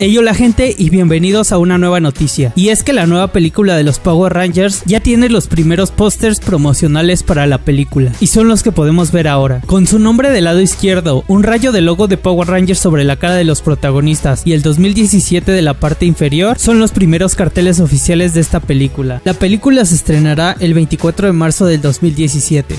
Hey hola gente y bienvenidos a una nueva noticia. Y es que la nueva película de los Power Rangers ya tiene los primeros pósters promocionales para la película. Y son los que podemos ver ahora. Con su nombre del lado izquierdo, un rayo de logo de Power Rangers sobre la cara de los protagonistas y el 2017 de la parte inferior son los primeros carteles oficiales de esta película. La película se estrenará el 24 de marzo del 2017.